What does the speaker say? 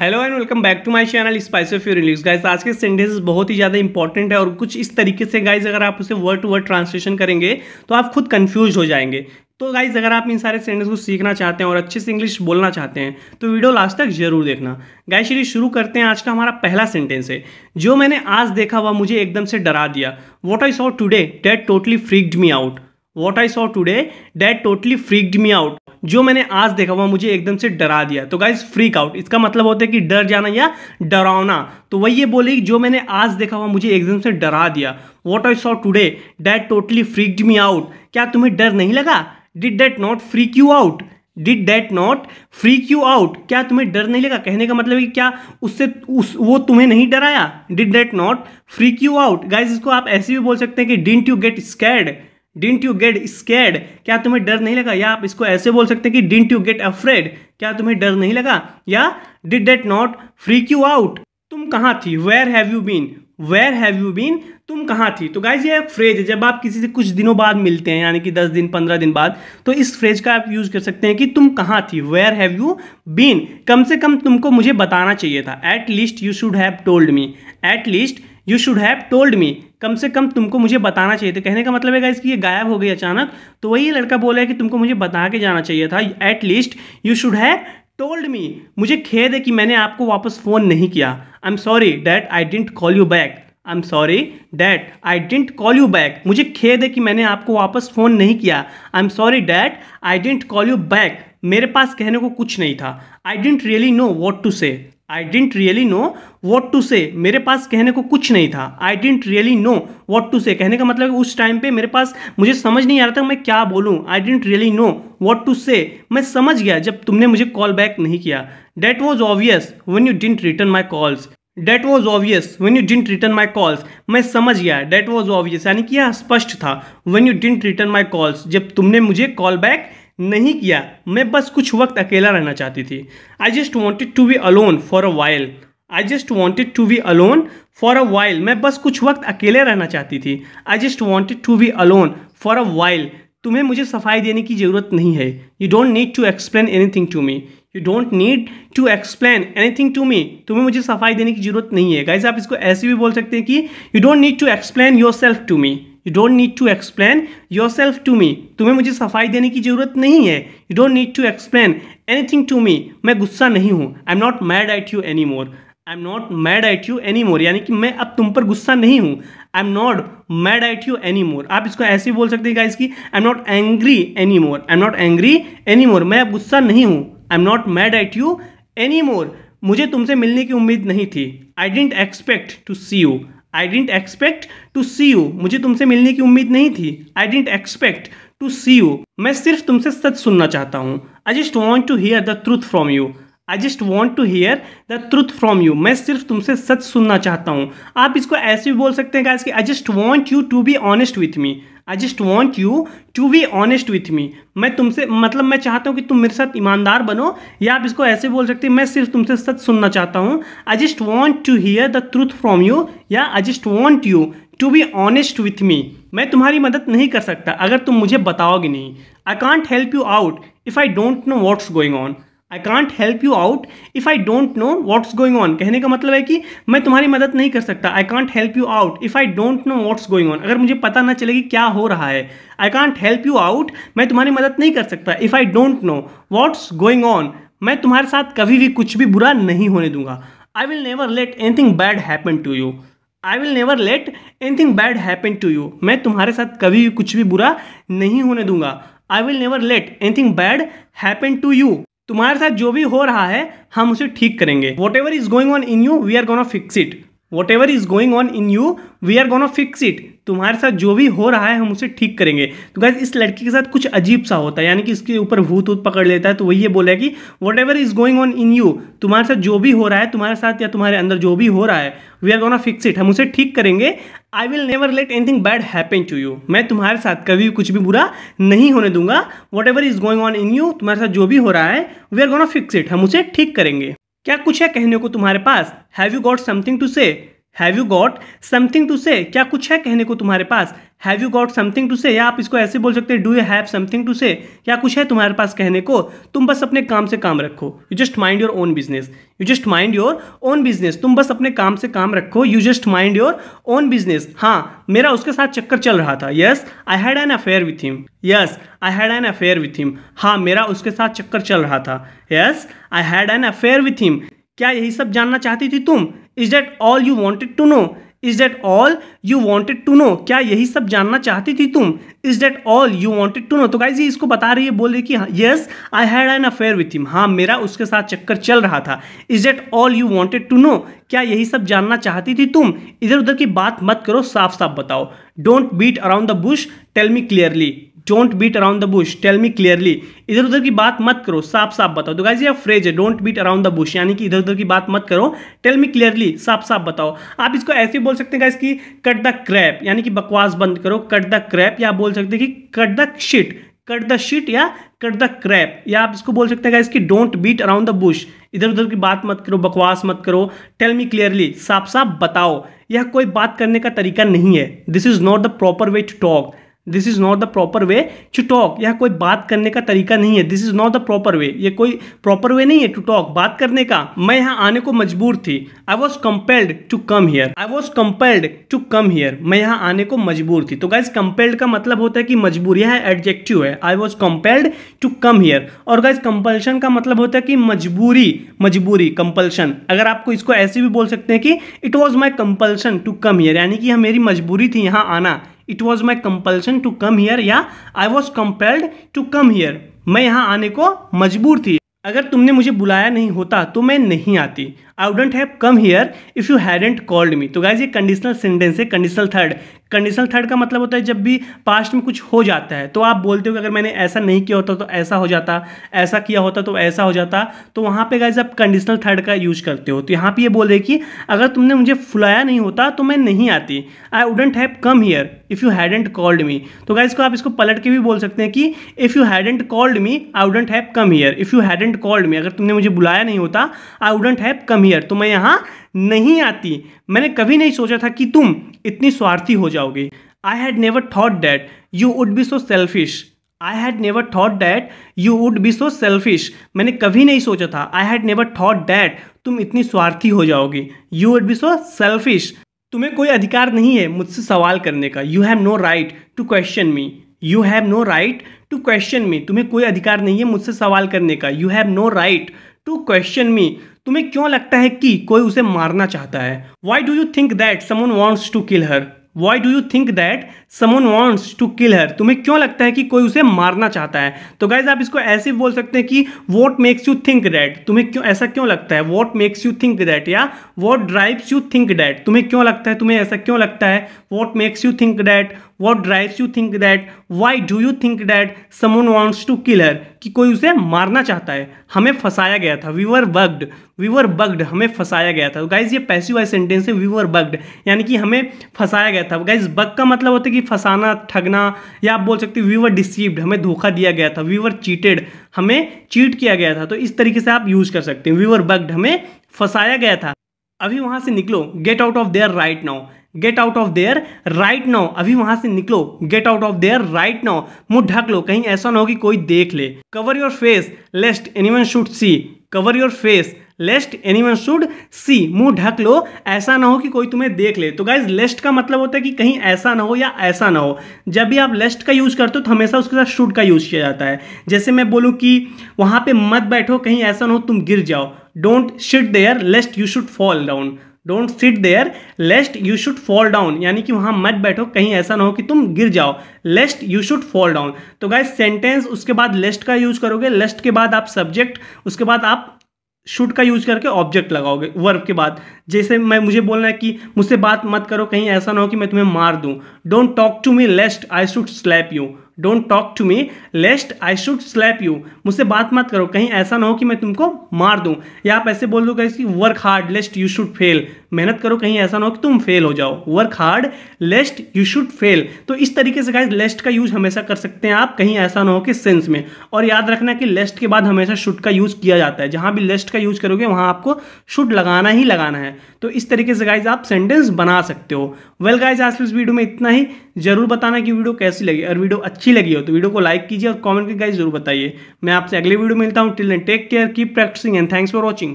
Hello and welcome back to my channel spice of your English guys आज के sentence बहुत ही ज़्यादा important है और कुछ इस तरीके से गाइस अगर आप उसे वर्ड टू वर्ड ट्रांसलेशन करेंगे तो आप खुद कंफ्यूज हो जाएँगे। तो गाइज़ अगर आप इन सारे सेंटेंस को सीखना चाहते हैं और अच्छे से इंग्लिश बोलना चाहते हैं तो वीडियो लास्ट तक ज़रूर देखना। गाइस चलिए शुरू करते हैं आज का हमारा पहला सेंटेंस है जो मैंने आज देखा हुआ मुझे एकदम से डरा दिया। What I saw today that totally freaked me out what I saw today that totally freaked me out जो मैंने आज देखा हुआ मुझे एकदम से डरा दिया। तो गाइज़ फ्रीक आउट इसका मतलब होता है कि डर जाना या डरावना। तो वही ये बोली जो मैंने आज देखा हुआ मुझे एकदम से डरा दिया। What I saw today that totally freaked me out क्या तुम्हें डर नहीं लगा? Did that not freak you out did that not freak you out क्या तुम्हें डर नहीं लगा? कहने का मतलब है कि क्या उससे, उस, वो तुम्हें नहीं डराया? Did that not freak you out guys इसको आप ऐसे भी बोल सकते हैं कि didn't you get scared didn't you get scared क्या तुम्हें डर नहीं लगा? या आप इसको ऐसे बोल सकते हैं कि डिंट यू गेट अफ्रेड क्या तुम्हें डर नहीं लगा? या did that not freak you out तुम कहाँ थी? Where have you been where have you been तुम कहाँ थी? तो गाइज़ ये एक फ्रेज है, जब आप किसी से कुछ दिनों बाद मिलते हैं, यानी कि दस दिन, पंद्रह दिन बाद तो इस फ्रेज का आप यूज़ कर सकते हैं कि, तुम कहाँ थी? वेयर हैव यू बीन कम से कम तुमको मुझे बताना चाहिए था। At least you should have told me at least you should have told me कम से कम तुमको मुझे बताना चाहिए था। कहने का मतलब है गाइज़ कि ये गायब हो गई अचानक। तो वही लड़का बोला है कि तुमको मुझे बता के जाना चाहिए था। At least you should have told me मुझे खेद है कि मैंने आपको वापस फ़ोन नहीं किया। I am sorry that I didn't call you back I am sorry that I didn't call you back मुझे खेद है कि मैंने आपको वापस फ़ोन नहीं किया। I am sorry that I didn't call you back मेरे पास कहने को कुछ नहीं था। I didn't really know what to say I didn't really know what to say मेरे पास कहने को कुछ नहीं था. I didn't really know what to say कहने का मतलब उस टाइम पे मेरे पास मुझे समझ नहीं आ रहा था मैं क्या बोलूँ. I didn't really know what to say मैं समझ गया जब तुमने मुझे कॉल बैक नहीं किया. That was obvious when you didn't return my calls that was obvious when you didn't return my calls मैं समझ गया. डेट वॉज़ ऑब्वियस यानी कि यह स्पष्ट था. When you didn't return my calls जब तुमने मुझे कॉल बैक नहीं किया। मैं बस कुछ वक्त अकेला रहना चाहती थी। I just wanted to be alone for a while I just wanted to be alone for a while मैं बस कुछ वक्त अकेले रहना चाहती थी। I just wanted to be alone for a while तुम्हें मुझे सफ़ाई देने की ज़रूरत नहीं है। You don't need to explain anything to me you don't need to explain anything to me तुम्हें मुझे सफ़ाई देने की ज़रूरत नहीं है। गाइज़ आप इसको ऐसे भी बोल सकते हैं कि you don't need to explain yourself to me you don't need to explain yourself to me तुम्हें मुझे सफ़ाई देने की ज़रूरत नहीं है. You don't need to explain anything to me मैं गुस्सा नहीं हूँ. I am not mad at you anymore I am not mad at you anymore यानी कि मैं अब तुम पर गुस्सा नहीं हूँ. I am not mad at you anymore आप इसको ऐसे भी बोल सकते हैं गाइस कि I am not angry anymore I am not angry anymore मैं अब गुस्सा नहीं हूँ. I am not mad at you anymore मुझे तुमसे मिलने की उम्मीद नहीं थी. I didn't expect to see you I didn't expect to see you मुझे तुमसे मिलने की उम्मीद नहीं थी. I didn't expect to see you मैं सिर्फ़ तुमसे सच सुनना चाहता हूँ. I just want to hear the truth from you I just want to hear the truth from you मैं सिर्फ़ तुमसे सच सुनना चाहता हूँ. आप इसको ऐसे भी बोल सकते हैं कि I just want you to be honest with me I just want you to be honest with me मैं तुमसे मतलब मैं चाहता हूँ कि तुम मेरे साथ ईमानदार बनो। या आप इसको ऐसे बोल सकते हैं, मैं सिर्फ़ तुमसे सच सुनना चाहता हूँ। I just want to hear the truth from you या I just want you to be honest with me मैं तुम्हारी मदद नहीं कर सकता, अगर तुम मुझे बताओगे नहीं। I can't help you out if I don't know what's going on I can't help you out if I don't know what's going on कहने का मतलब है कि मैं तुम्हारी मदद नहीं कर सकता. I can't help you out if I don't know what's going on अगर मुझे पता ना चले कि क्या हो रहा है I can't help you out मैं तुम्हारी मदद नहीं कर सकता. If I don't know what's going on मैं तुम्हारे साथ कभी भी कुछ भी बुरा नहीं होने दूँगा. I will never let anything bad happen to you I will never let anything bad happen to you मैं तुम्हारे साथ कभी भी कुछ भी बुरा नहीं होने दूँगा. I will never let anything bad happen to you तुम्हारे साथ जो भी हो रहा है, हम उसे ठीक करेंगे। Whatever is going on in you we are gonna fix it whatever is going on in you we are gonna fix it तुम्हारे साथ जो भी हो रहा है, हम उसे ठीक करेंगे। तो गैस इस लड़की के साथ कुछ अजीब सा होता है, यानी कि इसके ऊपर भूत वूत पकड़ लेता है तो वही ये बोला है कि whatever is going on in you तुम्हारे साथ जो भी हो रहा है, तुम्हारे साथ या तुम्हारे अंदर जो भी हो रहा है we are gonna fix it हम उसे ठीक करेंगे। I will never let anything bad happen to you मैं तुम्हारे साथ कभी कुछ भी बुरा नहीं होने दूँगा। Whatever is going on in you तुम्हारे साथ जो भी हो रहा है we are gonna fix it हम उसे ठीक करेंगे। क्या कुछ है कहने को तुम्हारे पास? Have you got something to say have you got something to say क्या कुछ है कहने को तुम्हारे पास? Have you got something to say या आप इसको ऐसे बोल सकते हैं do you have something to say क्या कुछ है तुम्हारे पास कहने को? तुम बस अपने काम से काम रखो। You just mind your own business you just mind your own business तुम बस अपने काम से काम रखो। You just mind your own business हाँ मेरा उसके साथ चक्कर चल रहा था। Yes I had an affair with him yes I had an affair with him हाँ मेरा उसके साथ चक्कर चल रहा था। Yes I had an affair with him क्या यही सब जानना चाहती थी तुम? Is that all you wanted to know is that all you wanted to know क्या यही सब जानना चाहती थी तुम? Is that all you wanted to know तो गाइज़ ये इसको बता रही है, बोल रही कि yes I had an affair with him हाँ मेरा उसके साथ चक्कर चल रहा था। Is that all you wanted to know क्या यही सब जानना चाहती थी तुम? इधर उधर की बात मत करो साफ़ साफ़ बताओ। Don't beat around the bush tell me clearly don't beat around the bush tell me clearly इधर उधर की बात मत करो साफ़ साफ़ बताओ। तो गाइज़ ये फ्रेज है don't beat around the bush यानी कि इधर उधर की बात मत करो टेल मी क्लियरली साफ़ साफ़ बताओ। आप इसको ऐसे बोल सकते हैं गाइज़ कि कट द क्रैप यानी कि बकवास बंद करो कट द क्रैप या बोल सकते हैं कि cut the shit cut the shit या कट द क्रैप या आप इसको बोल सकते हैं इसकी don't beat around the bush इधर उधर की बात मत करो, बकवास मत करो. टेल मी क्लियरली साफ़ साफ़ बताओ. यह कोई बात करने का तरीका नहीं है. This is not the proper way to talk this is not the proper way to talk यह कोई बात करने का तरीका नहीं है. This is not the proper way ये कोई प्रॉपर वे नहीं है टू टॉक बात करने का. मैं यहाँ आने को मजबूर थी. I was compelled to come here I was compelled to come here मैं यहाँ आने को मजबूर थी. तो गाइज़ कंपेल्ड का मतलब होता है कि मजबूर. यह एडजेक्टिव है. I was compelled to come here और गाइज़ कंपल्शन का मतलब होता है कि मजबूरी मजबूरी कंपल्शन अगर आपको इसको ऐसे भी बोल सकते हैं कि it was my compulsion to come here यानी कि यह मेरी मजबूरी थी यहाँ आना. It was my compulsion to come here या I was compelled to come here मैं यहाँ आने को मजबूर थी। अगर तुमने मुझे बुलाया नहीं होता तो मैं नहीं आती। I wouldn't have come here if you hadn't called me तो गाइज़ ये कंडीशनल सेंटेंस है कंडीशनल थर्ड कंडीशनल थर्ड का मतलब होता है जब भी पास्ट में कुछ हो जाता है। तो आप बोलते हो कि अगर मैंने ऐसा नहीं किया होता तो ऐसा हो जाता, ऐसा किया होता तो ऐसा हो जाता। तो वहाँ पे गाइज़ आप कंडीशनल थर्ड का यूज़ करते हो। तो यहाँ पे ये बोल रहे कि अगर तुमने मुझे फुलाया नहीं होता तो मैं नहीं आती। I wouldn't have come here if you hadn't called me तो गाइज़ को आप इसको पलट के भी बोल सकते हैं कि if you hadn't called me I wouldn't have come here if you hadn't called me अगर तुमने मुझे बुलाया नहीं होता I wouldn't have come here तो मैं यहाँ नहीं आती। मैंने कभी नहीं सोचा था कि तुम इतनी स्वार्थी हो जाओगे। I had never thought that you would be so selfish I had never thought that you would be so selfish मैंने कभी नहीं सोचा था। I had never thought that तुम इतनी स्वार्थी हो जाओगे। You would be so selfish तुम्हें कोई अधिकार नहीं है मुझसे सवाल करने का। You have no right to question me you have no right to question me तुम्हें कोई अधिकार नहीं है मुझसे सवाल करने का। You have no right to question me तुम्हें क्यों लगता है कि कोई उसे मारना चाहता है? Why do you think that someone wants to kill her why do you think that someone wants to kill her तुम्हें क्यों लगता है कि कोई उसे मारना चाहता है? तो गाइज़ आप इसको ऐसे बोल सकते हैं कि what makes you think that तुम्हें क्यों, ऐसा क्यों लगता है? What makes you think that या what drives you think that तुम्हें क्यों लगता है? तुम्हें ऐसा क्यों लगता है? What makes you think that what drives you think that why do you think that someone wants to kill her कि कोई उसे मारना चाहता है। हमें फंसाया गया था। We were bugged we were bugged हमें फंसाया गया था। गाइज़ ये पैसिव वाइज सेंटेंस है। वी वर बग्ड यानी कि हमें फंसाया गया था। गाइज़ बग का मतलब होता है कि फंसाना, ठगना, या आप बोल सकते वी वर डिसीव्ड हमें धोखा दिया गया था। वी वर चीटेड हमें चीट किया गया था। तो इस तरीके से आप यूज़ कर सकते हैं। वी वर बग्ड हमें फंसाया गया था। अभी वहाँ से निकलो। Get out of there right now get out of there right now. अभी वहाँ से निकलो, get out of there right now. मुँह ढक लो, कहीं ऐसा ना हो कि कोई देख ले। Cover your face, lest anyone should see. Cover your face, lest anyone should see. मुँह ढक लो, ऐसा ना हो कि कोई तुम्हें देख ले। तो गाइज़ लेस्ट का मतलब होता है कि कहीं ऐसा ना हो या ऐसा ना हो। जब भी आप लेस्ट का यूज़ करते हो तो हमेशा उसके साथ शुड का यूज़ किया जाता है। जैसे मैं बोलूँ कि वहाँ पे मत बैठो, कहीं ऐसा ना हो तुम गिर जाओ। Don't sit there lest you should fall down don't sit there lest you should fall down यानी कि वहाँ मत बैठो, कहीं ऐसा ना हो कि तुम गिर जाओ। Lest you should fall down तो गाइज़ सेंटेंस उसके बाद लेस्ट का यूज़ करोगे। लेस्ट के बाद आप सब्जेक्ट उसके बाद आप शुड का यूज़ करके ऑब्जेक्ट लगाओगे। वर्ब के बाद। जैसे मैं, मुझे बोलना है कि मुझसे बात मत करो, कहीं ऐसा ना हो कि मैं तुम्हें मार दूँ। Don't talk to me lest I should slap you don't talk to me lest I should slap you मुझसे बात मत करो, कहीं ऐसा ना हो कि मैं तुमको मार दूँ। या आप ऐसे बोल दो कि work hard lest you should fail मेहनत करो, कहीं ऐसा ना हो कि तुम फेल हो जाओ। Work hard lest you should fail तो इस तरीके से गाइज़ लेस्ट का यूज़ हमेशा कर सकते हैं आप, कहीं ऐसा ना हो कि सेंस में। और याद रखना कि लेस्ट के बाद हमेशा शुड का यूज़ किया जाता है। जहाँ भी लेस्ट का यूज़ करोगे, वहाँ आपको शुड लगाना ही लगाना है। तो इस तरीके से गाइज़ आप सेंटेंस बना सकते हो। वेल गाइज़ आज इस वीडियो में इतना ही। ज़रूर बताना कि वीडियो कैसी लगी। और वीडियो अच्छी लगी हो तो वीडियो को लाइक कीजिए और कॉमेंट करके गाइज़ ज़रूर बताइए। मैं आपसे अगले वीडियो मिलता हूँ। Till take care keep practising and thanks for watching